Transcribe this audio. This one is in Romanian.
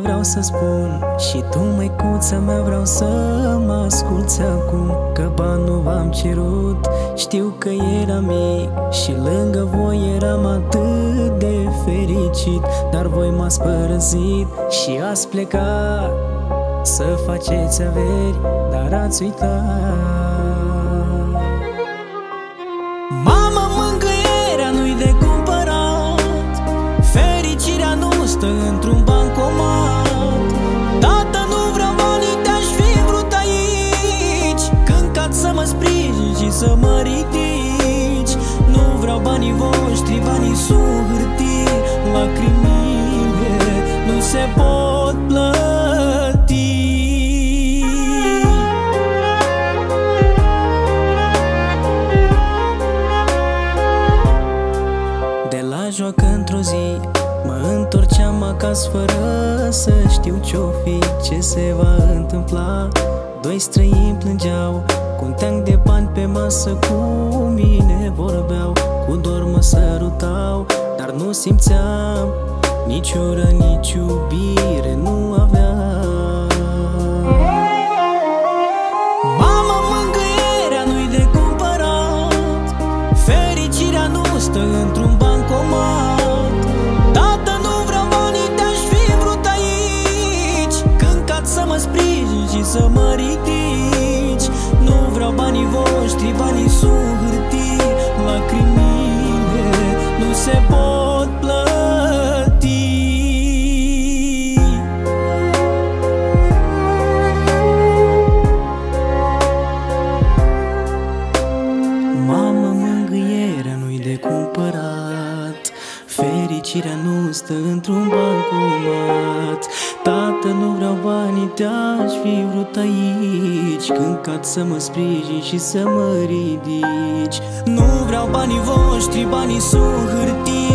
vreau să spun Și tu, măicuța mea, vreau să mă asculți acum Că bani nu v-am cerut Știu că era mic Și lângă voi eram atât de fericit Dar voi m-ați părăsit Și ați plecat Să faceți averi Dar ați uitat mă sprijin și să mă ridici. Nu vreau banii voștri, banii sunt hârtii Lacrimile nu se pot plăti. De la joacă într-o zi Mă întorceam acasă fără să știu ce-o fi Ce se va întâmpla. Doi străini plângeau Cu un teanc de bani pe masă Cu mine vorbeau. Cu dor mă sărutau Dar nu simțeam Nici ură, nici iubire Nu aveam. Mama, mângâierea nu-i de cumpărat Fericirea nu stă într-un bancomat. Tată, nu vreau banii, te-aș fi vrut aici Când cad să mă sprijin și să mă ridici Nu vreau banii voștri, banii sunt hârtii Lacrimile nu se pot plăti. Mamă, mângâierea nu-i de cumpărat Fericirea nu stă într-un bancomat Tată, nu vreau banii, te-aș fi vrut aici. Când cad să mă sprijin și să mă ridici. Nu vreau banii voștri, banii sunt hârtii